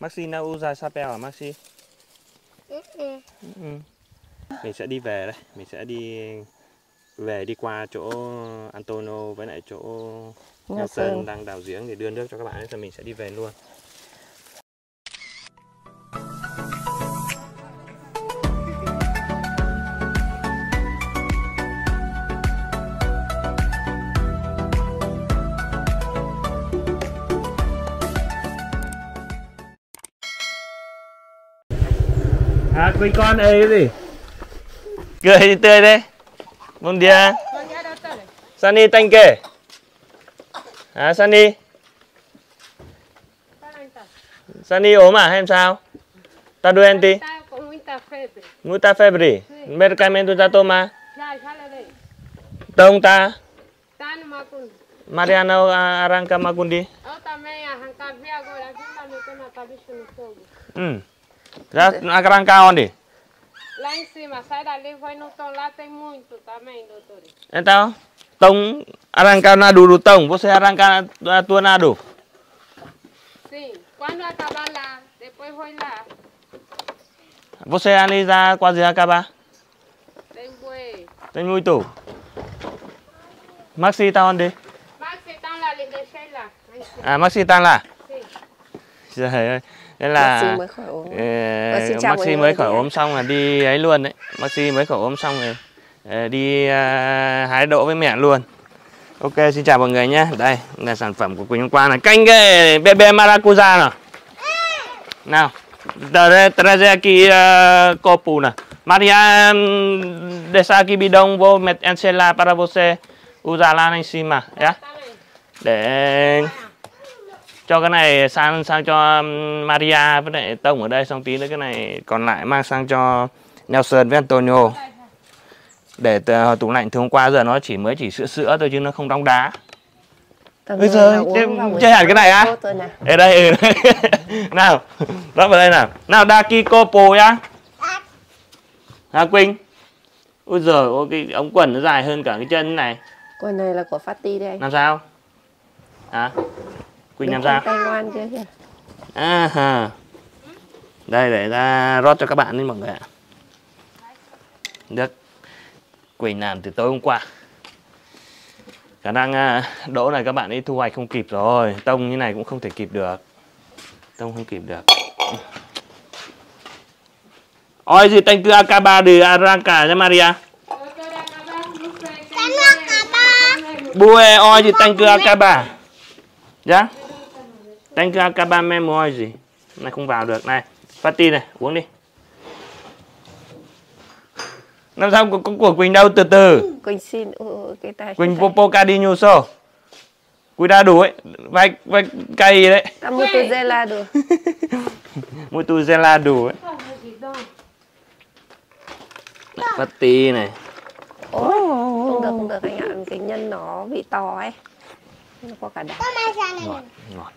Maxi na usa sapel à Maxi? Ừ, ừ. Ừ. Mình sẽ đi về đây, mình sẽ đi về đi qua chỗ Antonio với lại chỗ Sơn. đang đào giếng để đưa nước cho các bạn ấy, rồi mình sẽ đi về luôn. À, quỳ con ấy cái gì? Cười thì tươi đấy. Bom dia. Sunny thank you. À, Sunny. Sunny ốm à hay sao? Ta doente? Está con mucha febre. Muita febre. Medicamento já toma? Ya, ya le doy. Tông ta. Está no Macundo. Mariana arranca makundi. Eu também arranquei agora. Aqui lá no tema cabeça no fogo. Ừ. Ra arranca onde? Lá em cima, sai dali, vai no tom. Lá tem muito também, doutor. Então, tông arranca na do tông, você arranca a tua nado. Sim. Quando acabar lá, depois vai lá. Você analisa quase acaba. Tem boi. Tem muito. Maxi tá onde? Se estão lá, lhe deixei lá. Lá. À Maxi đang là. Sim. Trời ơi. Maxi là mới khỏi ốm. người, mới khỏi ốm xong là đi ấy luôn đấy. Maxi mới khỏi ốm xong rồi ờ, đi ờ, hái đỗ với mẹ luôn. Ok, xin chào mọi người nhé. Đây là sản phẩm của Quỳnh hôm qua này. Canh cái bebe maracuja nào. Nào. Aquí uh, copo nè. Maria mm, desa aquí bidon vô met encela para você usar lá encima, ya. Tá bem. Để cho cái này sang sang cho Maria với lại Tông ở đây xong tí nữa cái này còn lại mang sang cho Nelson với Antonio. Để tủ lạnh từ hôm qua giờ nó chỉ mới chỉ sữa sữa thôi chứ nó không đóng đá. Ôi giờ chơi- hẳn cái này á? ở đây ừ. nào rót vào đây nào. Nào Daki Kopo nhá. Hà Quỳnh. Ôi giời ôi cái ống quần nó dài hơn cả cái chân này. Quần này là của Fatty đây. làm sao? Hả Quỳnh làm sao Tay ngoan chưa kìa. À ha. Đây để ra rót cho các bạn đi mọi người ạ. Được. Quỳnh làm từ tối hôm qua. Khả năng à, đỗ này các bạn ấy thu hoạch không kịp rồi. Tông như này cũng không thể kịp được. Tông không kịp được. Ôi gì thank you Akaba de Arranca nha Maria. Bue oi gì thank you Akaba. Dạ. Thank you Akaba memo oi gì. Này không vào được này. Fatty này, uống đi. Làm sao của, của, của Quỳnh đâu từ từ. Quỳnh xin ừ, cái tay. Quỳnh popo cardinhoso. Cuidado ấy, vai vai cair đấy. Ta mua từ gelado. Muito gelado ấy. Fatty này. Ôi, không được không được anh ạ, cái nhân nó bị to ấy. Nó có cả đá. ngọt ngọt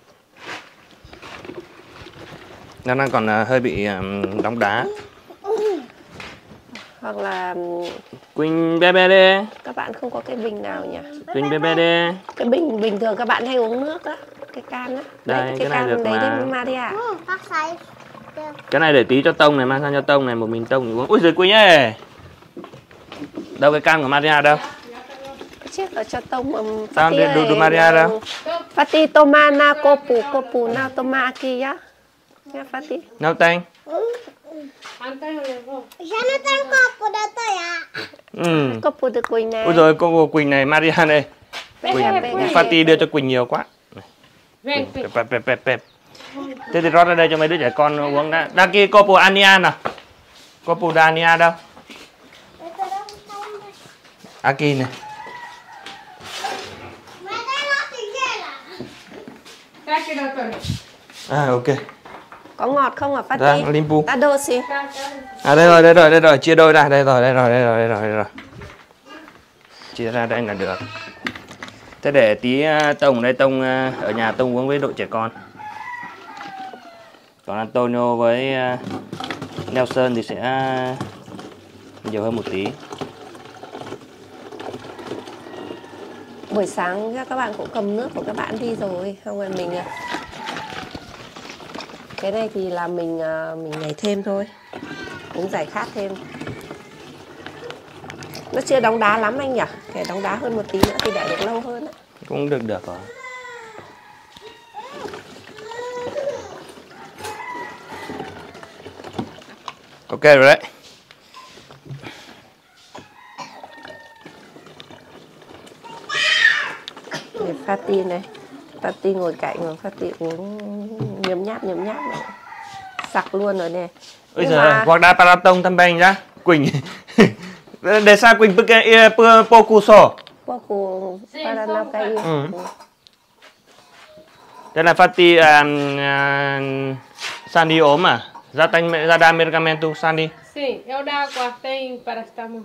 nó đang còn à, hơi bị um, đóng đá Hoặc là Quỳnh bebe đi các bạn không có cái bình nào nhỉ? Quỳnh bebe đi Cái bình bình thường các bạn hay uống nước á, cái can á. Đây, Đấy, cái này can được đấy mà. đấy Maria. cái này để tí cho tông này mang sang cho tông này một mình tông uống ui giời Quỳnh ơi đâu cái can của Maria đâu Chết ở cho tông um, Sao đủ- đủ ơi, Maria đâu? Fatty toma na copo, copo na toma aqui Nha Fatty. đâu tanh Antônio levou. Já não tem copo, doutor. Já. ừ. Copo từ Quỳnh này. ui rồi cô Quỳnh này Maria này Quỳnh. Fatty đưa cho Quỳnh nhiều quá Quỳnh, pep, pep, pep, pep. thế thì rót ra đây cho mấy đứa trẻ con uống đã đăng ký copo Ania nào copo Dania đâu. Aki này à ok Có ngọt không hả ra Fatty? limpu Ta đô xí. À đây rồi đây rồi đây rồi chia đôi ra đây rồi đây rồi đây rồi đây rồi đây rồi chia ra đây là được thế để tí à, tông đây tông à, ở nhà tông uống với đội trẻ con còn Antonio với à, Nelson thì sẽ nhiều hơn một tí Buổi sáng các bạn cũng cầm nước của các bạn đi rồi. Không phải mình. Cái này thì là mình ờ, mình nhảy thêm thôi. Uống giải khát thêm. Nó chưa đóng đá lắm anh nhỉ? Phải đóng đá hơn một tí nữa thì để được lâu hơn á. Cũng được được rồi. Ok rồi đấy. Để Fatty này Fatty ngồi cạnh mà Fatty uống nhấm nháp nhấm nháp này sặc luôn rồi nè Ôi giời, mà- hoặc đá Paraton também já. Quỳnh. Để sao Quỳnh porque por pouco só. Poco Sì, para só nó um cái Ừ. Đây là Fatty um, uh, Sandy ốm à? Ra tanh ra đa medicamento Sandy. Sim, eu da água tem paracetamol.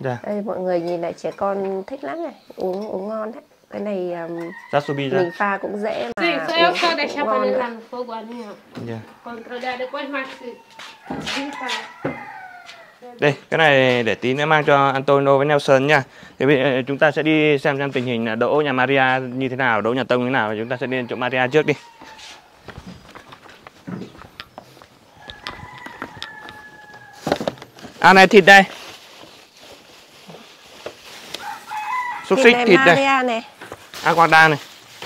Dạ. đây mọi người nhìn lại trẻ con thích lắm này uống uống ngon đấy cái này um, Ra subi ra. mình pha cũng dễ mà Sim, só eu uống só cũng deixar ngon panela nữa. lá no fogo ali, ó. Dạ. Controlar depois mais se juntar. Đây, cái này để tí nữa mang cho Antonio với Nelson nha. Thì bây giờ chúng ta sẽ đi xem xem tình hình là đỗ nhà Maria như thế nào, đỗ nhà Tông như thế nào. Chúng ta sẽ đi chỗ Maria trước đi. À này thịt đây. Xúc xích này thịt đây. Maria này Aguada này.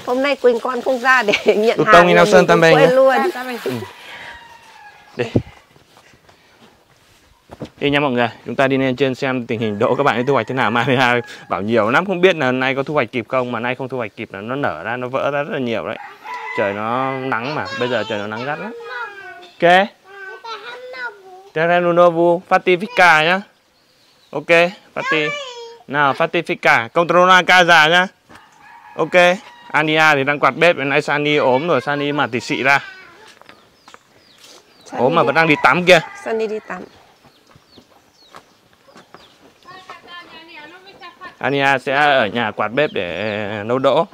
hôm nay Quỳnh con không ra để nhận Tụi hàng Tông Sơn Tam Bê quên luôn bem. Đi. Đi nha mọi người, chúng ta đi lên trên xem tình hình đỗ các bạn ấy thu hoạch thế nào. Maria bảo nhiều lắm, không biết là nay có thu hoạch kịp không, mà nay không thu hoạch kịp là nó nở ra, nó vỡ ra rất là nhiều đấy. Trời nó nắng mà, bây giờ trời nó nắng gắt lắm. Ok, Terreno Novo, Fatifica nhá. Ok, Fati. Nào, Fatifica, Controla Casa nhá. Ok, Ania thì đang quạt bếp, bên nay Sani ốm rồi, Sani mà tỉ xị ra. Sunny Ốm mà đi- vẫn đang đi tắm kia. Sunny đi tắm Ania sẽ ở nhà quạt bếp để nấu đỗ.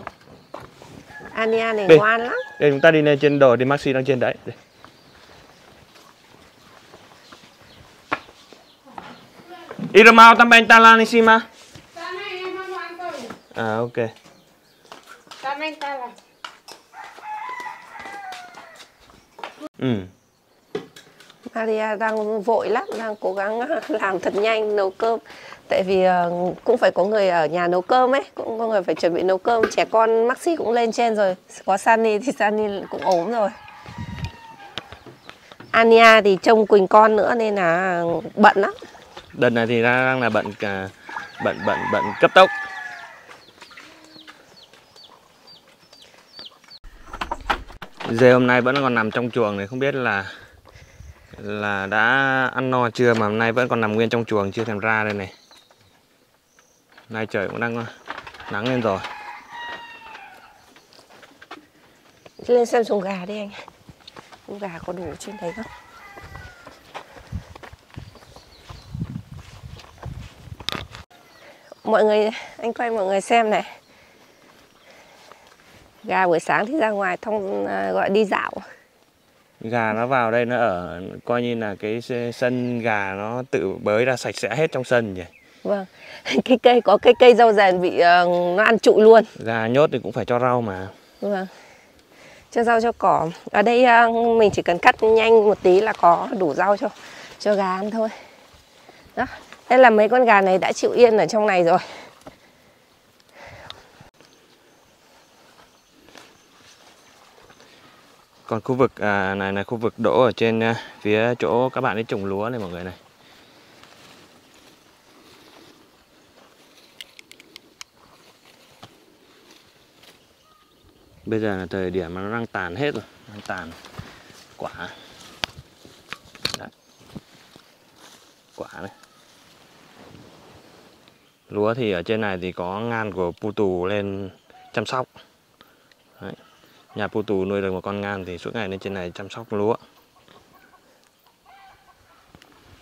Ania này Đi. ngoan lắm Đây chúng ta đi lên trên đồ thì Maxi đang trên đấy. Đây. Irmão também tá lá em cima. Irmão Antônio. À ok. Também tá lá. Ừ. Maria đang vội lắm đang cố gắng làm thật nhanh nấu cơm tại vì ờ, cũng phải có người ở nhà nấu cơm ấy cũng có người phải chuẩn bị nấu cơm trẻ con Maxi cũng lên trên rồi có Sunny thì Sunny cũng ốm rồi Ania thì trông Quỳnh con nữa nên là bận lắm Đợt này thì đang là bận bận bận bận cấp tốc. Dê hôm nay vẫn còn nằm trong chuồng này, không biết là là đã ăn no chưa mà hôm nay vẫn còn nằm nguyên trong chuồng, chưa thèm ra đây này. Nay trời cũng đang nắng lên rồi. lên xem chuồng gà đi anh chuồng gà có đủ trên đấy không mọi người, anh quay mọi người xem này gà buổi sáng thì ra ngoài thông à, gọi đi dạo. Gà nó vào đây nó ở coi như là cái sân gà nó tự bới ra sạch sẽ hết trong sân nhỉ. vâng cái cây có cái cây rau rèn bị ờ, nó ăn trụi luôn. Gà nhốt thì cũng phải cho rau mà. vâng cho rau cho cỏ. Ở đây ờ, mình chỉ cần cắt nhanh một tí là có đủ rau cho cho gà ăn thôi. Đó đây là mấy con gà này đã chịu yên ở trong này rồi Còn khu vực à, này là khu vực đỗ ở trên à, phía chỗ các bạn ấy trồng lúa này mọi người này. Bây giờ là thời điểm mà nó đang tàn hết rồi, đang tàn quả. Đấy. Quả này. Lúa thì ở trên này thì có ngan của Putu lên chăm sóc. Đấy. Nhà Putu nuôi được một con ngan thì suốt ngày lên trên này chăm sóc lúa.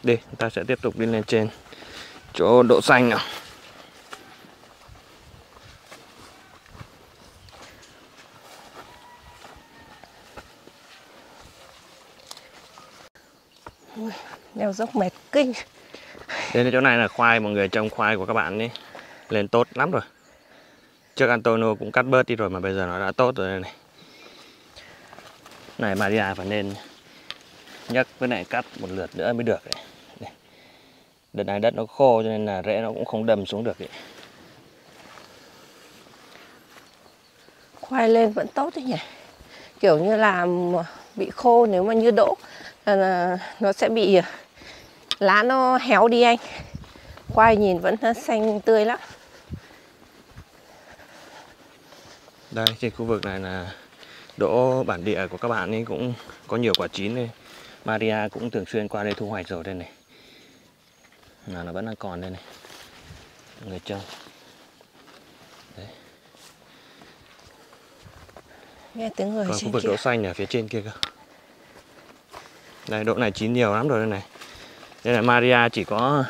Đi, chúng ta sẽ tiếp tục đi lên trên chỗ độ xanh nào. leo dốc mệt kinh Đến chỗ này là khoai mọi người trồng khoai của các bạn ấy lên tốt lắm rồi. Trước Antonio cũng cắt bớt đi rồi mà bây giờ nó đã tốt rồi đây này. Này Maria phải nên nhấc với lại cắt một lượt nữa mới được đấy. Đây. Đợt này đất nó khô cho nên là rễ nó cũng không đâm xuống được ấy. khoai lên vẫn tốt đấy nhỉ kiểu như là bị khô nếu mà như đỗ là- là nó sẽ bị lá nó héo đi anh khoai nhìn vẫn xanh tươi lắm Đây trên khu vực này là đỗ bản địa của các bạn ấy cũng có nhiều quả chín đây. Maria cũng thường xuyên qua đây thu hoạch rồi đây này. Là nó vẫn đang còn đây này. Người trông. nghe tiếng người Còn khu vực kia đỗ xanh ở phía trên kia cơ. Đây đỗ này chín nhiều lắm rồi đây này. Đây là Maria chỉ có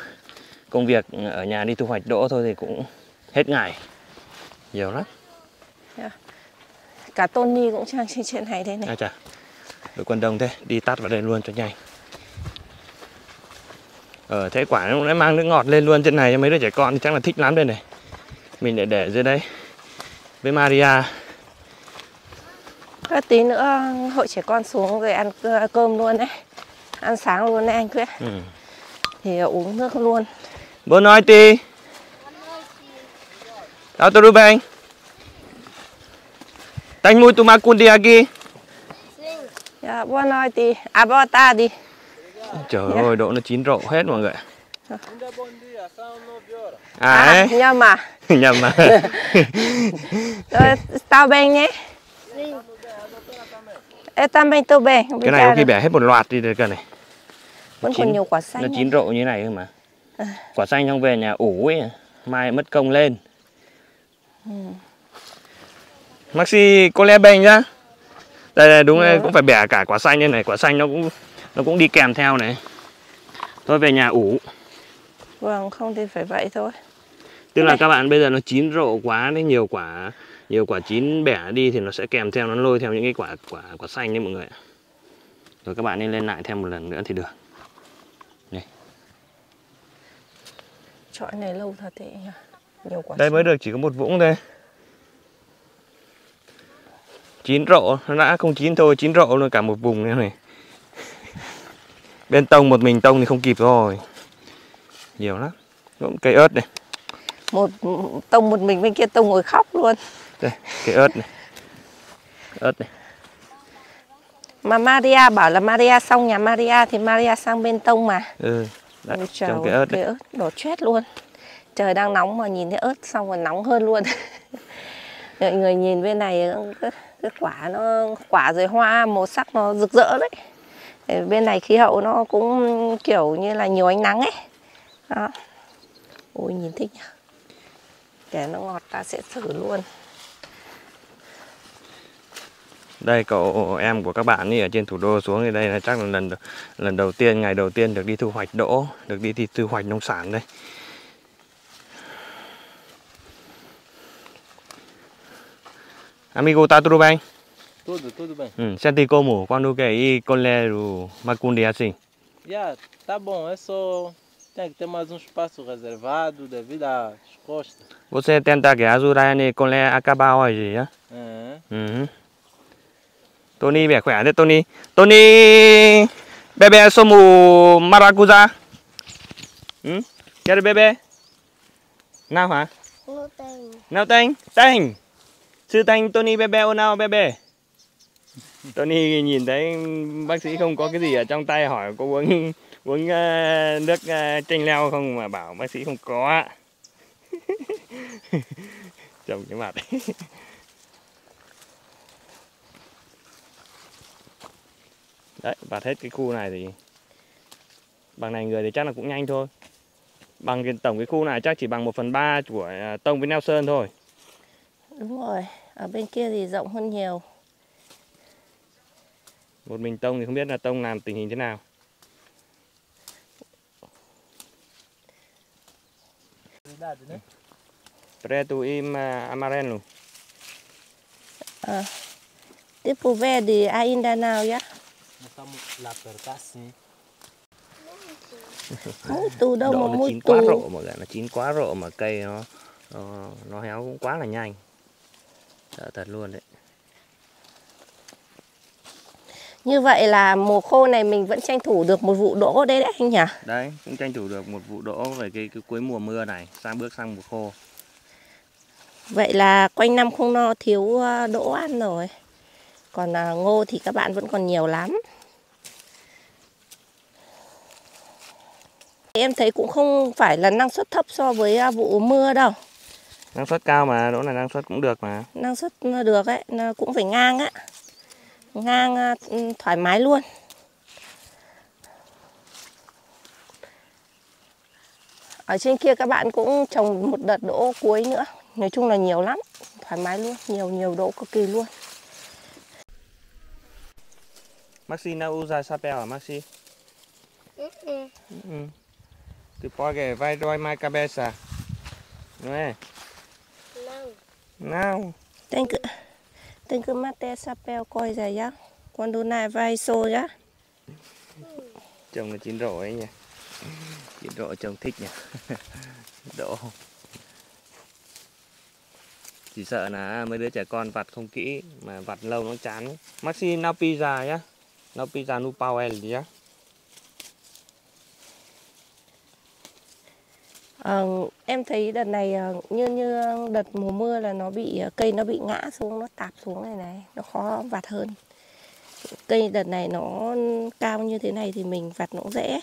công việc ở nhà đi thu hoạch đỗ thôi thì cũng hết ngày. Nhiều lắm. Cả Tony cũng trang trên trên này đây này À chà. Đội quân đông thế, đi tắt vào đây luôn cho nhanh. Ờ thế quả nó mang nước ngọt lên luôn trên này cho mấy đứa trẻ con thì chắc là thích lắm đây này. Mình để để dưới đây. Với Maria. Thế tí nữa hội trẻ con xuống rồi ăn cơ- cơm luôn đấy ăn sáng luôn đấy anh Quyết Ừ. thì uống nước luôn Boa noite. Tao tudo bem? Tem muito macundi aqui. dạ bữa nói thì à bữa ta đi Trời Dạ. ơi, độ nó chín rộ hết mọi người. ạ. Ainda bom dia, são 9 horas. À, à nhưng mà nhầm mà. Tao bên nhé Ê, tao bên tôi bên Cái này khi bẻ hết một loạt đi được cơ này. vẫn còn nhiều quả xanh Nó chín rộ như này cơ mà. Quả xanh trong về nhà ủ ấy, mai mất công lên. Maxi, cô le bền nhá. Đây, đây đúng rồi, Dạ. cũng phải bẻ cả quả xanh như này, quả xanh nó cũng nó cũng đi kèm theo này. Thôi về nhà ủ. vâng không thì phải vậy thôi Tức là này. các bạn bây giờ nó chín rộ quá đấy, nhiều quả nhiều quả chín bẻ đi thì nó sẽ kèm theo nó lôi theo những cái quả quả quả xanh đấy mọi người ạ. Rồi các bạn nên lên lại thêm một lần nữa thì được. chọi này lâu thật nhỉ nhiều quả Đây xanh. mới được chỉ có một vũng thôi. Chín rộ, nó đã không chín thôi, chín rộ luôn cả một vùng nữa này. Bên tông một mình tông thì không kịp rồi. Nhiều lắm. Cũng cây ớt này, một tông một mình bên kia tông ngồi khóc luôn đây, cây ớt này. Ớt này. mà Maria bảo là Maria xong nhà Maria thì Maria sang bên tông mà Ừ. Đấy, Ôi trời trong cái ớt đấy. cái ớt đổ chết luôn trời đang nóng mà nhìn thấy ớt xong rồi nóng hơn luôn mọi người nhìn bên này cái, quả nó quả rồi hoa màu sắc nó rực rỡ đấy. Bên này khí hậu nó cũng kiểu như là nhiều ánh nắng ấy. Đó. Ôi nhìn thích nhỉ kẻ nó ngọt ta sẽ thử luôn. Đây cậu em của các bạn ấy ở trên thủ đô xuống thì đây là chắc là lần lần đầu tiên ngày đầu tiên được đi thu hoạch đỗ, được đi, đi thu hoạch nông sản đây. Amigo tá tudo bem? Tudo, tudo bem. Hum, senti como quando quer ir colher o macundi assim. Já, tá bom, é só. Tem que ter mais um espaço reservado devido às costas. Você tenta que ajudar ele colher acabar hoje, nhá. É. Ừ. Tony vẻ khỏe đấy Tony. Tony bebe somu maracuja. Ừ? Quer bebe? Nào hả? Não tem. Nào tên? Tên. Sư thanh Tony bebe onao bebe? Tony nhìn thấy bác sĩ không có cái gì ở trong tay hỏi có uống uống ờ, nước uh, chanh leo không mà bảo bác sĩ không có. Trông cái mặt. Đấy, và hết cái khu này thì bằng này người thì chắc là cũng nhanh thôi. Bằng tổng cái khu này chắc chỉ bằng 1 phần 3 của ờ, Tông với Nelson thôi đúng rồi ở bên kia thì rộng hơn nhiều Một mình Tông thì không biết là Tông làm tình hình thế nào. Né? Preto im uh, amarelo. tiếp về thì ainda nào nhá Nós estamos lá perto assim. mũi tù đâu Độ mà nó mũi chín quá tù rộ người, nó chín quá rộ mà cây nó nó, nó héo cũng quá là nhanh. Sợ thật luôn đấy. Như vậy là mùa khô này mình vẫn tranh thủ được một vụ đỗ đấy đấy anh nhỉ? Đấy, cũng tranh thủ được một vụ đỗ về cái, cái cuối mùa mưa này, sang bước sang mùa khô. Vậy là quanh năm không no thiếu ờ, đỗ ăn rồi. Còn à, ngô thì các bạn vẫn còn nhiều lắm. Em thấy cũng không phải là năng suất thấp so với à, vụ mưa đâu. Năng suất cao mà, đỗ này năng suất cũng được mà. Năng suất được ấy, nó cũng phải ngang á. Ngang ừ, thoải mái luôn. Ở trên kia các bạn cũng trồng một đợt đỗ cuối nữa. Nói chung là nhiều lắm, thoải mái luôn, nhiều nhiều đỗ cực kỳ luôn. Maxi não usa chapéu à Maxi? Uh-uh. Ừ. Tu pode vai dói mais cabeça. Não é? Não. Não. Tem que, tem que manter chapéu coisa já. Quando nai vai xô já. Chồng là chín rổ ấy nhỉ. Chín rổ chồng thích nhỉ. Đỗ. Chỉ sợ là mấy đứa trẻ con vặt không kỹ mà vặt lâu nó chán. Maxi não pizza nhá. Não pizza pau el nhá. Ờ, em thấy đợt này ờ, như như đợt mùa mưa là nó bị ờ, cây nó bị ngã xuống nó tạp xuống này này nó khó vặt hơn cây đợt này nó cao như thế này thì mình vặt nó cũng dễ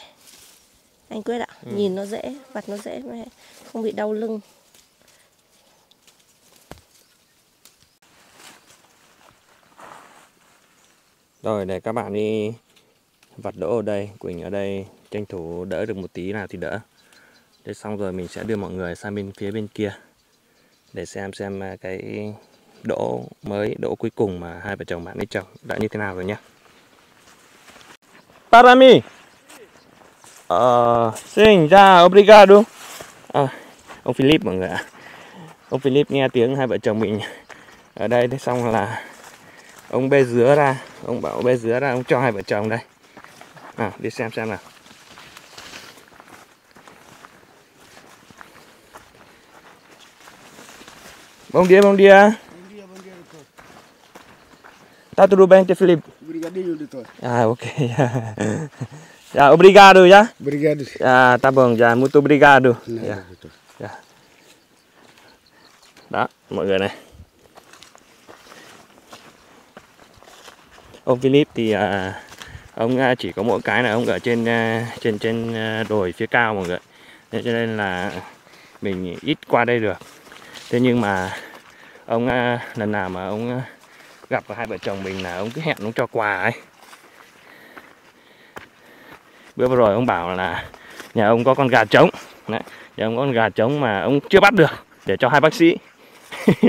anh quyết ạ Ừ. nhìn nó dễ vặt nó dễ không bị đau lưng Rồi để các bạn đi vặt đỗ ở đây, Quỳnh ở đây tranh thủ đỡ được một tí nào thì đỡ. Thế xong rồi mình sẽ đưa mọi người sang bên phía bên kia để xem xem à, cái đỗ mới, đỗ cuối cùng mà hai vợ chồng bạn ấy trồng đã như thế nào rồi nhé. Parami. Ờ, xin chào, obrigado. À, ông Philip mọi người ạ. Ông Philip nghe tiếng hai vợ chồng mình ở đây thế xong là ông bê dứa ra ông bảo bê dứa ra ông cho hai vợ chồng đây nào đi xem xem nào bom dia bom dia Bom dia, bom dia, doutor. tá tudo bem teu Felipe Obrigadinho, doutor. ah ok já obrigado já Obrigado. ah tá bom já muito obrigado Nada, já doutor. đó mọi người này ông Philip thì à, ông à, chỉ có mỗi cái là ông ở trên à, trên trên à, đồi phía cao mọi người thế cho nên là mình ít qua đây được thế nhưng mà ông à, lần nào mà ông à, gặp hai vợ chồng mình là ông cứ hẹn ông cho quà ấy. Bữa vừa rồi ông bảo là nhà ông có con gà trống. Đấy, nhà ông có con gà trống mà ông chưa bắt được để cho hai bác sĩ.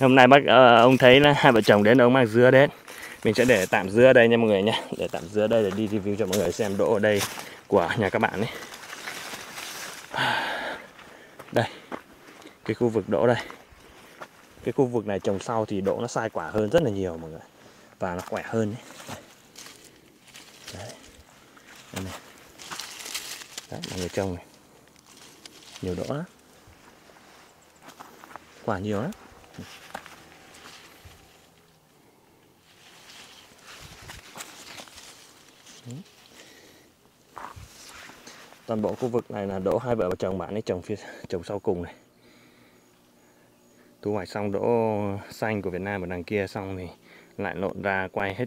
Hôm nay bác uh, ông thấy là hai vợ chồng đến ông mang dưa đến. Mình sẽ để tạm dưa đây nha mọi người nhé để tạm dưa đây để đi review cho mọi người xem đỗ ở đây của nhà các bạn ấy. Đây cái khu vực đỗ đây. Cái khu vực này trồng sau thì đỗ nó sai quả hơn rất là nhiều mọi người. Và nó khỏe hơn đấy đấy. Đây này. Đấy, mọi người trồng này. Nhiều đỗ lắm. Quả nhiều lắm. Toàn bộ khu vực này là đỗ hai vợ chồng bạn ấy trồng phía, trồng sau cùng này thu hoạch xong đỗ xanh của Việt Nam ở đằng kia xong thì lại lộn ra quay hết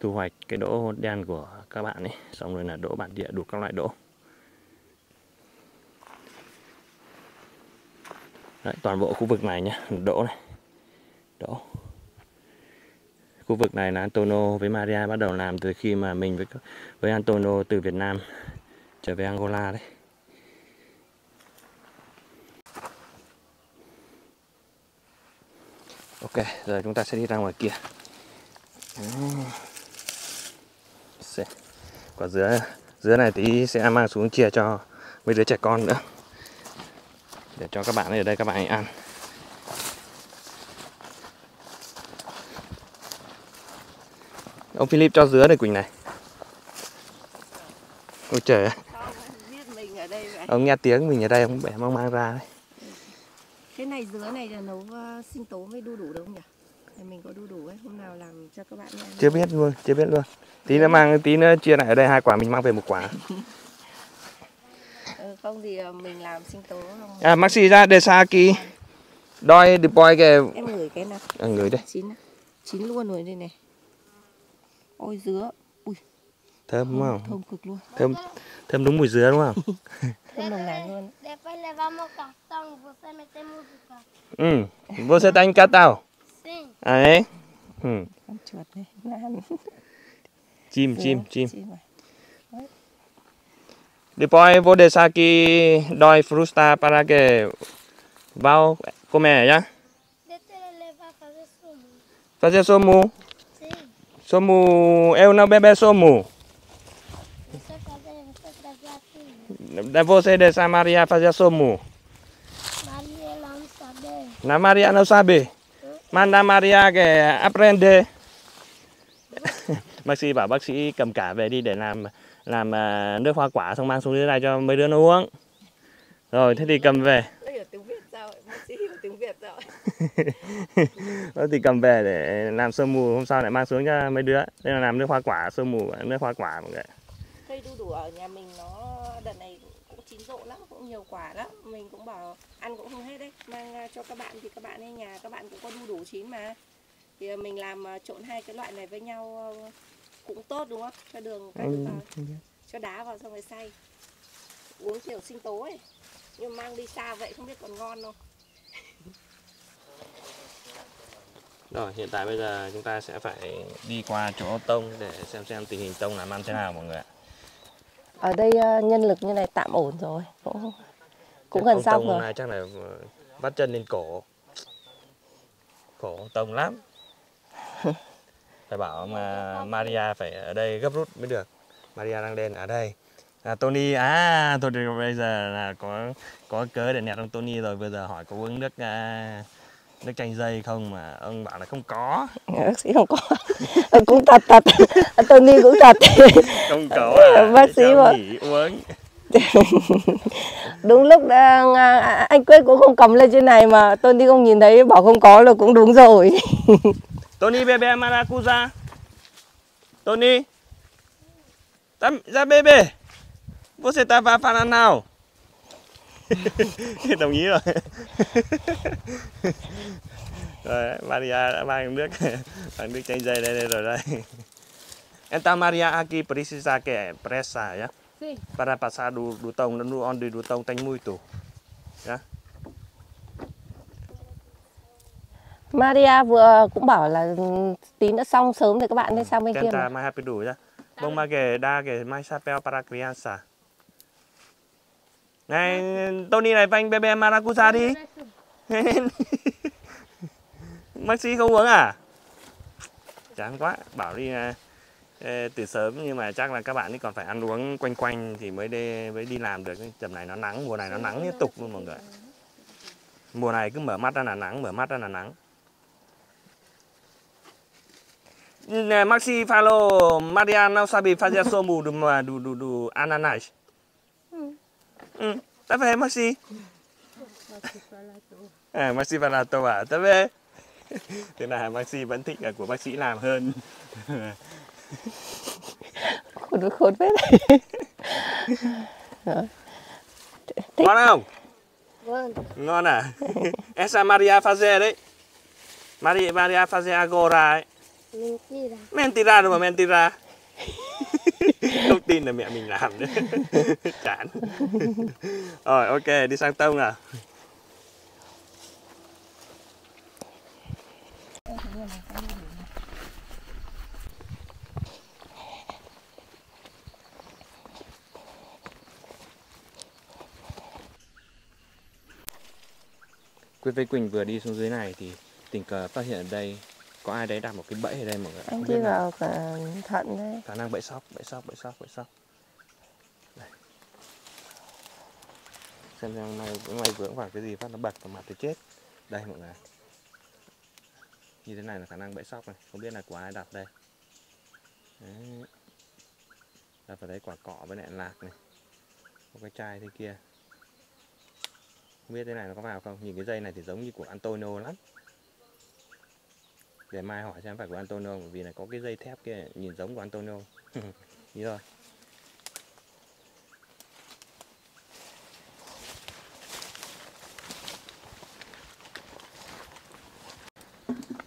thu hoạch cái đỗ đen của các bạn ấy. Xong rồi là đỗ bản địa đủ các loại đỗ. Đấy, toàn bộ khu vực này nhé đỗ này đỗ. Khu vực này là Antonio với Maria bắt đầu làm từ khi mà mình với với Antonio từ Việt Nam trở về Angola đấy. Ok, giờ chúng ta sẽ đi ra ngoài kia. Sẽ. Quả dứa dứa này tí sẽ mang xuống chia cho mấy đứa trẻ con nữa. Để cho các bạn ở đây các bạn ấy ăn. Ông Philip cho dứa này Quỳnh này. Ôi trời ông nghe tiếng mình ở đây ông bẻ mang mang ra đấy. Cái này dứa này là nấu ờ, sinh tố mới đu đủ được không nhỉ? Thì mình có đu đủ ấy hôm nào làm cho các bạn nghe chưa biết luôn chưa biết luôn. Tí nữa mang tí nữa chia lại ở đây hai quả mình mang về một quả. Ừ, không thì ờ, mình làm sinh tố không à maxi ra để xa kì đôi đi boy cái em ngửi cái nào? À, người đây. Chín chín luôn rồi đây này. Ôi dứa thơm đúng không thơm cực luôn thơm thơm đúng mùi dứa đúng không thơm nồng nàn luôn Después levamos cartón, você mete música. ừ você tá em Catal Sim. à đấy ừ. con chuột này chim chim chim. Depois vou deixar aqui dois fruta para que vão comer, já? Fazer sumo. Somo. Sim. Somo, eu não bebo somo. Você fazer, você trazer Da você deixar Maria fazer somo. Maria, não sabe. Na Maria não sabe. Manda Maria que aprende. bác sĩ bảo bác sĩ cầm cả về đi để làm làm à, nước hoa quả xong mang xuống dưới này cho mấy đứa nó uống. Rồi thế thì cầm về. Nó hiểu tiếng Việt sao vậy? Bác sĩ hiểu tiếng Việt sao Đó thì cầm về để làm sương mù hôm sau lại mang xuống cho mấy đứa đây là làm nước hoa quả sương mù nước hoa quả mọi người Cây đu đủ ở nhà mình nó đợt này cũng chín rộ lắm, cũng nhiều quả lắm. Mình cũng bảo ăn cũng không hết đấy. Mang à, cho các bạn thì các bạn ở nhà các bạn cũng có đu đủ chín mà. Thì à, mình làm à, trộn hai cái loại này với nhau cũng tốt đúng không? Cho đường cái Ừ, vào, cho đá vào xong rồi xay. Uống kiểu sinh tố ấy. Nhưng mang đi xa vậy không biết còn ngon không. Rồi hiện tại bây giờ chúng ta sẽ phải đi qua chỗ tông để xem xem tình hình tông làm ăn thế nào mọi người ạ Ở đây à, nhân lực như này tạm ổn rồi Cũng, cũng gần xong rồi. này chắc là ờ, vắt chân lên cổ. Ông tông lắm. Phải bảo mà Maria phải ở đây gấp rút mới được. Maria đang lên ở đây. À, Tony à tôi bây giờ là có có cớ để nẹt ông Tony rồi. Bây giờ hỏi có uống nước à, nước chanh dây không mà ông bảo là không có. Bác sĩ không có. Cũng thật thật. Tony cũng thật. Không có à Bác sĩ nghỉ uống. Đúng lúc đang, à, anh quyết cũng không cầm lên trên này mà Tony không nhìn thấy bảo không có là cũng đúng rồi. Tony bebe maracuja. Tony. Ra bebe Você tá vai falar nào Đồng ý rồi Rồi Maria đã mang nước Mang nước chanh dây đây, đây rồi đây Então Maria aqui precisa que pressa, ya? Para passar do, do tão, no onde do tão tem muito. Ya? Maria vừa cũng bảo là tí nữa xong sớm thì các bạn nên sang bên kia Canta mà. mais rápido, ya? Vamos mais que dá que mais chapéu para criança. Này, Tony này vanh bebe maracuja đi. Maxi không uống à? Chán quá, bảo đi à, từ sớm nhưng mà chắc là các bạn ấy còn phải ăn uống quanh quanh thì mới đi mới đi làm được. Tầm này nó nắng, mùa này nó nắng liên tục luôn mọi người. Mùa này cứ mở mắt ra là nắng, mở mắt ra là nắng. Maxi falo Maria não sabe fazer somo do, do, do, do ananas. Ừ, tá vendo, Maxi? À, Maxi fala toa, tá vendo? Thế là Maxi vẫn thích là của bác sĩ làm hơn. Khốn khốn phết. Ngon không? Vâng. Ngon à? Essa Maria fazer đấy. Maria, Maria fazer agora ấy. Mentira. Mentira đúng mà mentira. Không tin là mẹ mình làm đấy, Chán. Rồi, ok, đi sang tông nào. Quyết với Quỳnh vừa đi xuống dưới này thì tình cờ phát hiện ở đây có ai đấy đặt một cái bẫy ở đây mọi người. Anh đi vào cả thận đấy. khả năng bẫy sóc, bẫy sóc, bẫy sóc, bẫy sóc. Đây. Xem xem này mày vướng vào cái gì phát nó bật vào mặt thì chết. Đây mọi người. Như thế này là khả năng bẫy sóc này, không biết là của ai đặt đây. Đấy. Đặt vào đấy quả cọ với lại lạc này. Có cái chai thế kia. Không biết thế này nó có vào không? Nhìn cái dây này thì giống như của Antonio lắm. Để mai hỏi xem phải của Antonio bởi vì là có cái dây thép kia nhìn giống của Antonio. Như rồi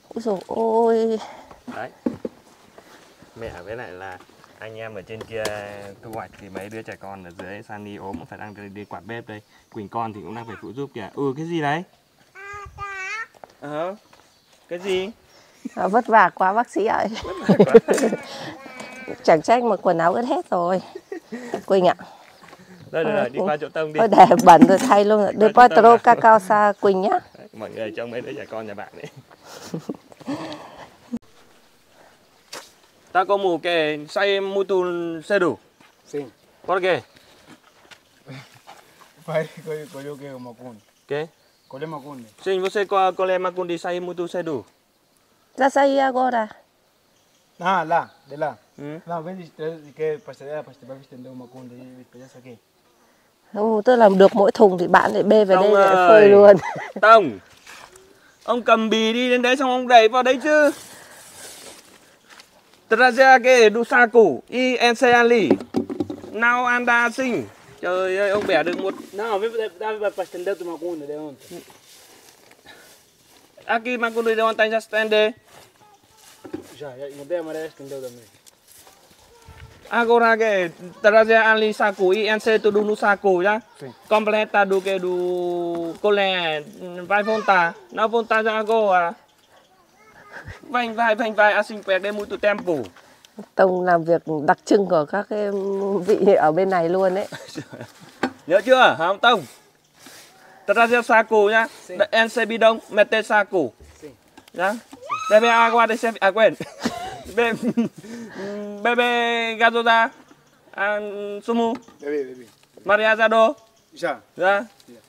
Úi dồi ôi. Đấy. Mẹ với lại là anh em ở trên kia thu hoạch thì mấy đứa trẻ con ở dưới Sunny ốm cũng phải đang đi, đi quạt bếp đây. Quỳnh con thì cũng đang phải phụ giúp kìa. Ừ cái gì đấy? Ờ cái gì à, Vất vả quá bác sĩ ơi Chẳng trách mà quần áo ướt hết rồi. Quỳnh ạ. Đây đây, Ờ, đây đi cũng- qua chỗ tông đi. Ôi để bẩn rồi thay luôn rồi Deportro Cacao Sa Quỳnh nhá. Đấy, mọi người cho mấy đứa trẻ con nhà bạn đấy ta como que sai muito cedo Sim. por quê Vai, colhe, colheu o que? O Macunde. que Colheu Macunde. sim você co- colhe macundi sai muito cedo Ra say agora Ah, lá, de lá. ừ. Não, vem de trás, de que pastelaria, pastelaria estender o Macunde e isso aqui. Ừ, Tức là được mỗi thùng thì bạn lại bê về đây Xong lại rồi. phơi luôn Tông Ông cầm bì đi đến đấy xong ông đẩy vào đấy chứ Trazer que do saco E enseali Now anda assim Trời ơi ông bẻ được một Não, vem dar para estender o Macunde de ontem. Aqui macundi de ontem já stende Já, já, mudei a maré, estendeu também. Agora que trazer ali saco E ense tudo no saco já Sim. Completa do que do Colé Vai voltar Não voltar já agora Vai, vai, vai, vai Assim perde muito tempo Tông làm việc đặc trưng của các cái vị ở bên này luôn đấy Nhớ chưa hả ông Tông? Trazer saco nhá. Sim. Em xe bidon, mete saco. Sim. Nhá. Bebe agua de xe à quên. Be- Bebe gasosa. An sumu. Bebê, bebê. Mariazado. Já, Dạ.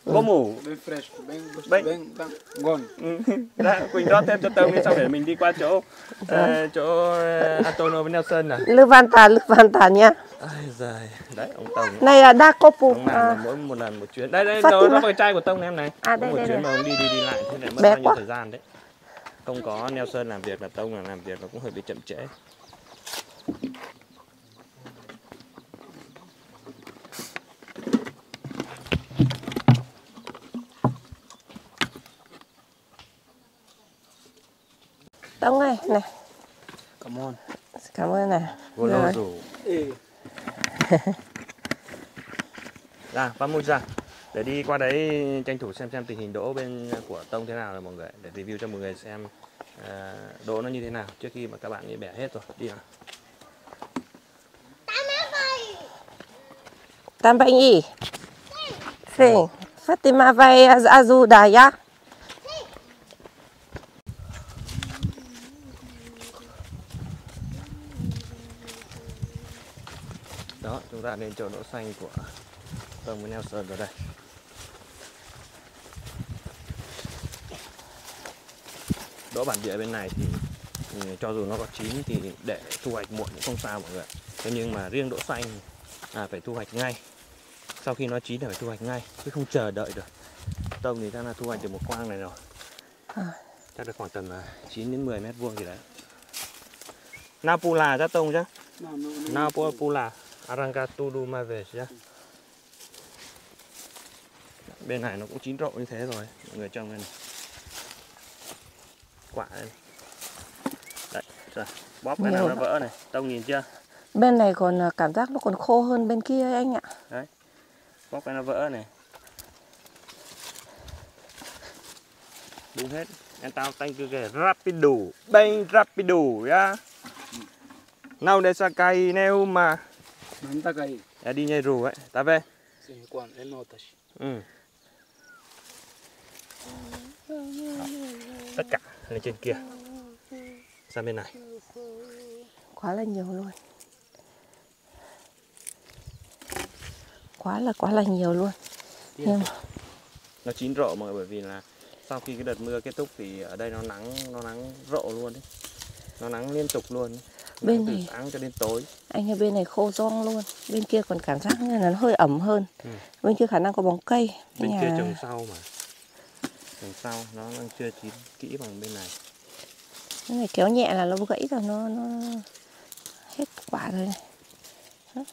Como? bem fresco, bem, gosto, Bem- bem, bem, ngon. Dạ, Quỳnh rót thêm cho Tông đi xong để mình đi qua chỗ ờ, chỗ ờ, Antonio với Nelson à. Levanta, Levanta nha Ai giời. Đấy ông Tông. Này là đa copu Ông làm là à, mỗi một lần một chuyến. Đây đây, Fatima. nó con trai của Tông này em này. À, đây, một đây, chuyến đây. mà ông đi đi đi lại thế lại mất Bé bao nhiêu quá. thời gian đấy. Không có Nelson làm việc là Tông là làm việc nó cũng hơi bị chậm trễ. Tông ơi, này Come on. Cảm ơn này Vô Rồi. lô rủ. Ê, Ra, vamos ra. Để đi qua đấy tranh thủ xem xem tình hình đỗ bên của Tông thế nào rồi mọi người để review cho mọi người xem à, đỗ nó như thế nào trước khi mà các bạn bẻ hết rồi. Đi nào. Também ir Sim Fatima vai ajudar já Đó, chúng ta đến chỗ đỗ xanh của Tông với Nelson rồi đây. Đỗ bản địa bên này thì ừ, cho dù nó có chín thì để thu hoạch muộn cũng không sao mọi người. Thế nhưng mà riêng đỗ xanh là phải thu hoạch ngay. Sau khi nó chín thì phải thu hoạch ngay chứ không chờ đợi được. Tông thì ta là thu hoạch được một quang này rồi. À. Chắc được khoảng tầm à, 9 đến 10 mét vuông gì đấy. Napula ra tông chứ? Napula arranca tudo uma vez nhá. Bên này nó cũng chín rộ như thế rồi, mọi người trông đây này. Quả đây này. Đấy, rồi, bóp cái nào nó vỡ này, tông nhìn chưa? Bên này còn à, cảm giác nó còn khô hơn bên kia ấy anh ạ Bóp cái nó vỡ này. Đúng hết. Em tao tanh cứ kể rapido, bem rapido nhá. Nào để sa cay nêu mà Não está cair. Em đi nhảy rù ấy, ta về. Sim, quando? É notas. Ừ. Tất cả lên trên kia sang bên này Quá là nhiều luôn Quá là quá là nhiều luôn Nhưng mà nó chín rộ mọi người bởi vì là sau khi cái đợt mưa kết thúc thì ở đây nó nắng nó nắng rộ luôn đấy nó nắng liên tục luôn đấy. Bên này- sáng cho đến tối. Anh ơi bên này khô rong luôn. Bên kia còn cảm giác như là nó hơi ẩm hơn. Ừ. Bên kia khả năng có bóng cây. Bên Nhà- kia trồng sau mà. Trồng sau nó đang chưa chín kỹ bằng bên này. Cái này kéo nhẹ là nó gãy rồi nó nó hết quả rồi này. Đó.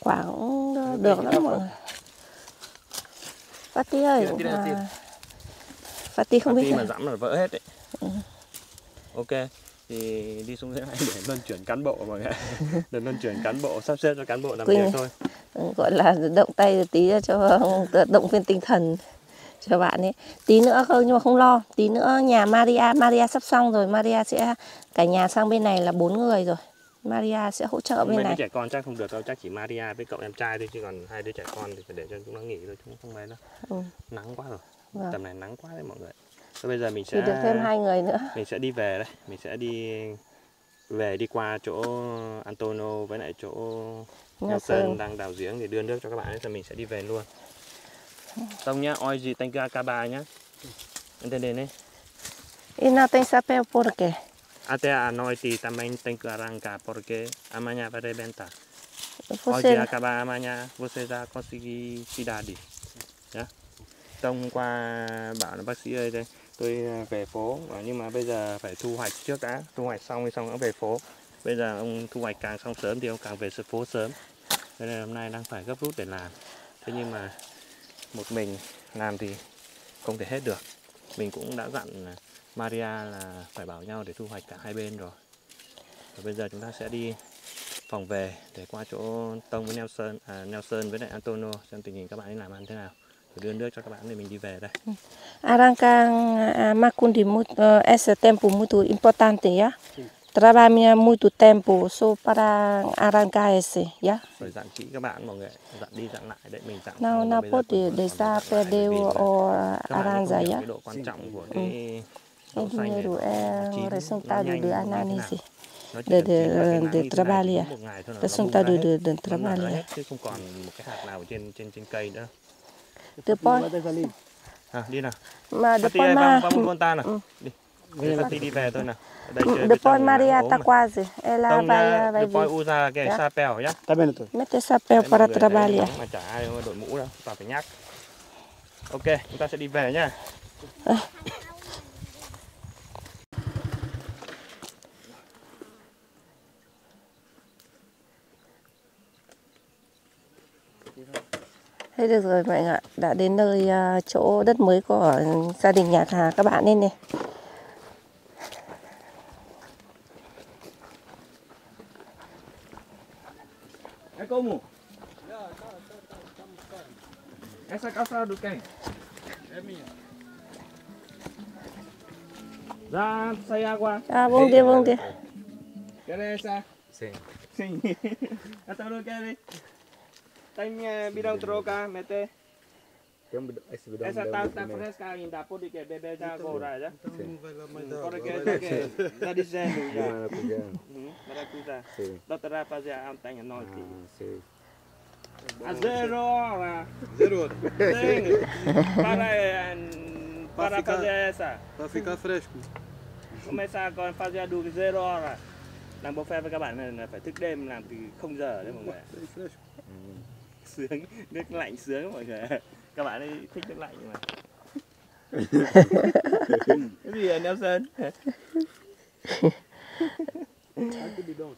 quả cũng được lắm mọi người. Fatty ơi Tí nữa, tí nữa. à, Fatty không Khi biết mà là dẫm là vỡ hết đấy. Ok thì đi xuống dưới này để luân chuyển cán bộ mọi người để luân chuyển cán bộ sắp xếp cho cán bộ làm Quỳnh. việc thôi. Ừ, gọi là động tay một tí cho động viên tinh thần cho bạn ấy. Tí nữa không nhưng mà không lo. Tí nữa nhà Maria Maria sắp xong rồi. Maria sẽ cả nhà sang bên này là bốn người rồi. Maria sẽ hỗ trợ bên mấy đứa này. trẻ con chắc không được đâu. Chắc chỉ Maria với cậu em trai thôi chứ còn hai đứa trẻ con thì phải để cho chúng nó nghỉ thôi chúng không mấy đâu. Ừ. nắng quá rồi. Vâng. tầm này nắng quá đấy mọi người Thôi bây giờ mình sẽ thì được thêm hai người nữa mình sẽ đi về đây mình sẽ đi về đi qua chỗ Antonio với lại chỗ Sơn. đang đào giếng để đưa nước cho các bạn ấy rồi mình sẽ đi về luôn Tông nhá, oi gì tanh ca ba nhá Entendene? y não tem chapéu porque Até a noite também tem que arrancar porque amanhã vai rebentar. você Hoje acabar amanhã você já conseguir cidade. Nhá. Tông qua bảo là bác sĩ ơi đây tôi à, về phố. Ờ, nhưng mà bây giờ phải thu hoạch trước đã. Thu hoạch xong thì xong nó về phố. Bây giờ ông thu hoạch càng xong sớm thì ông càng về phố sớm. Thế nên hôm nay đang phải gấp rút để làm. Thế nhưng mà một mình làm thì không thể hết được. Mình cũng đã dặn à, Maria là phải bảo nhau để thu hoạch cả hai bên rồi. Và bây giờ chúng ta sẽ đi phòng về để qua chỗ Tông với Nelson à, Nelson với lại Antonio xem tình hình các bạn ấy làm ăn thế nào đưa nước cho các bạn để mình đi về đây. Arrancar a macundi muito esse tempo muito importante já trabalha muito tempo só para arrancar esse já rồi dặn kỹ các bạn mọi người dặn đi dặn lại đấy mình dặn não giờ pode deixar perder o já cái độ quan trọng của cái o dinheiro é o resultado de análise de- de- de trabalhar. resultado de, de hết chứ không còn một cái hạt nào trên trên trên cây nữa depois à, đi nào. Mà depois ơi, ma vamos vamos contar nào. Ừ. đi. Để Fatty đi về thôi nào. Depois chồng Maria ốm tá mà. quase ela Tông vai vai depois vir usa cái Dạ. chapéu nhá. Tá vendo, doutor? mete chapéu para trabalhar Mà chả ai đội mũ đâu, toàn phải nhắc. Ok, chúng ta sẽ đi về nhá Thế được rồi mọi người ạ, đã đến nơi à, chỗ đất mới của gia đình nhà Hà các bạn nên này. É como? Essa calça do quem? É minha. Ra xây água. À vâng đi vâng đi. Quer essa? Sim. Sim. Até não quer ver. Tem bidão troca, mete. Tem um bidão- esse bidão Essa tá, do tá fresca ainda, pode que beber já agora, já? Então não vai lá mais dar Pode que, tá que, tá dizendo já. maracujá. Uhum, Maracujá. Sim. Doutora fazer a montanha norte. Ah, sei. A zero hora. Zero hora. Sim. Para, eh, para ficar- fazer essa. Pra ficar fresco. Começar còn phá ra đủ zero hora. Làm phép với các bạn này là phải thức đêm làm từ 0 giờ đấy mọi người. Bem fresco. Sướng, nước lạnh sướng mọi người. Các bạn ấy thích nước lạnh mà. cái gì vậy Nelson?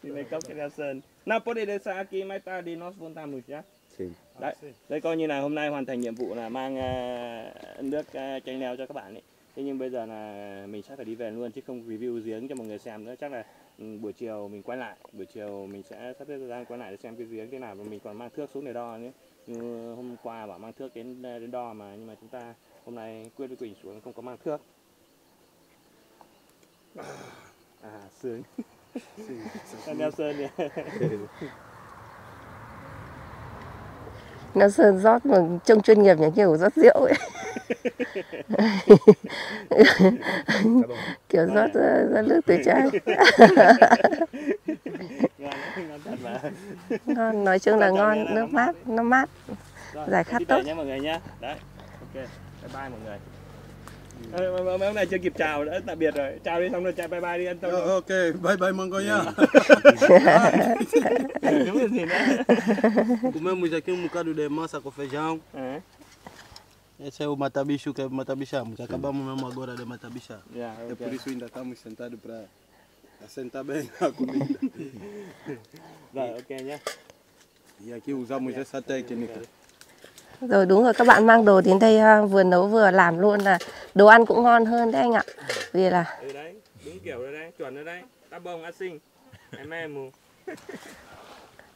Thì này cốc cho Nelson. Nào pode deixar aqui mais tarde nós voltamos já. Sim. Đấy, đây coi như là hôm nay hoàn thành nhiệm vụ là mang ờ, nước uh, chanh leo cho các bạn ấy. Thế nhưng bây giờ là mình sẽ phải đi về luôn chứ không review giếng cho mọi người xem nữa. Chắc là buổi chiều mình quay lại, buổi chiều mình sẽ sắp xếp thời gian quay lại để xem cái giếng thế nào và mình còn mang thước xuống để đo nữa. Như hôm qua bảo mang thước đến đến đo mà nhưng mà chúng ta hôm nay quyết với Quỳnh xuống không có mang thước. À sướng. Con đeo sơn nhỉ. Nó sơn rót mà trông chuyên nghiệp nhỉ kiểu rót rượu ấy. Kiểu rót rót nước từ chai. ngon, mà. nói chung là ngon, nước mát, nó mát. Giải khát tốt. nhé mọi người nhé. Đấy. Ok. Bye bye mọi người. Mấy ông này chưa kịp chào đã tạm biệt rồi. Chào đi xong rồi chào bye bye đi ăn tôm. Ah, ok, bye bye Mangonha. Đúng rồi gì nữa. Comemos aqui um bocado de massa com feijão. Ờ. Esse é o matabicho que matabishamos. Acabamos mesmo agora de matabishar. Dạ, É por isso ainda estamos sentados para assentar bem a comida. Rồi, ok nhá. E aqui usamos essa técnica. Rồi đúng rồi các bạn mang đồ đến đây vừa nấu vừa làm luôn là đồ ăn cũng ngon hơn đấy anh ạ. Vì là Ừ đấy, đúng kiểu rồi đấy, chuẩn rồi đấy. Ta bông ăn sinh. Em em mù.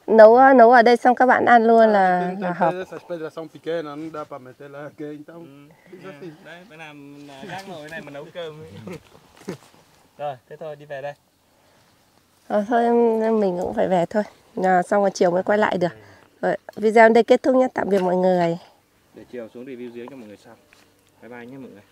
nấu à, nấu ở đây xong các bạn ăn luôn là, là hợp. Ừ. Đấy, bữa nào gác nồi này mà nấu cơm. Rồi, thế thôi đi về đây. Rồi, thôi em- mình cũng phải về thôi. À, xong rồi chiều mới quay lại được. Rồi, video đến đây kết thúc nhé. Tạm biệt mọi người. Để chiều xuống review dưới cho mọi người sau. Bye bye nhé mọi người.